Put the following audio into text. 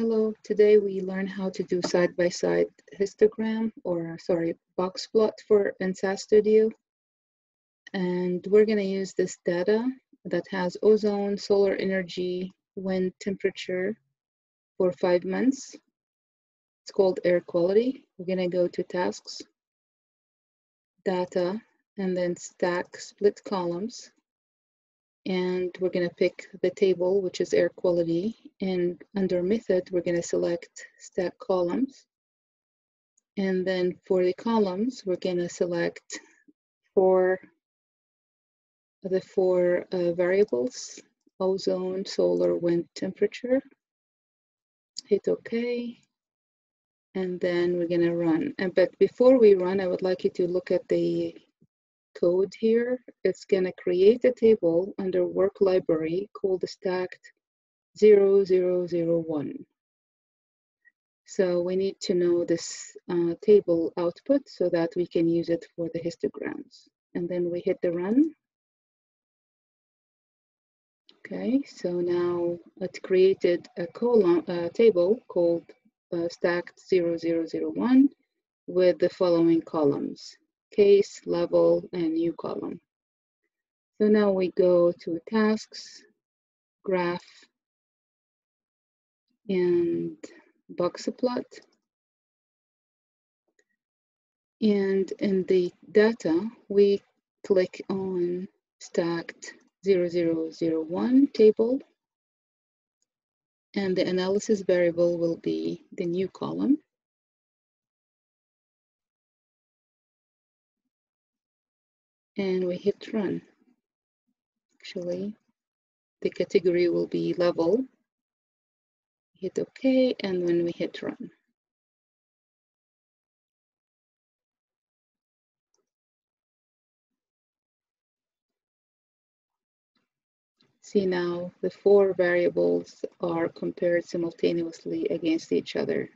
Hello, today we learn how to do side-by-side histogram or sorry, box plot for in SAS Studio. And we're gonna use this data that has ozone, solar energy, wind temperature for five months. It's called air quality. We're gonna go to tasks, data, and then stack split columns and we're going to pick the table, which is air quality. And under method, we're going to select stack columns. And then for the columns, we're going to select four the four uh, variables, ozone, solar, wind, temperature. Hit OK. And then we're going to run. And, but before we run, I would like you to look at the code here, it's going to create a table under work library called stacked 0001. So we need to know this uh, table output so that we can use it for the histograms. And then we hit the run. Okay, so now it created a column uh, table called uh, stacked 0001 with the following columns case, level, and new column. So now we go to tasks, graph, and box plot. And in the data, we click on stacked 0001 table. And the analysis variable will be the new column. And we hit run. Actually, the category will be level. Hit OK, and when we hit run. See now, the four variables are compared simultaneously against each other.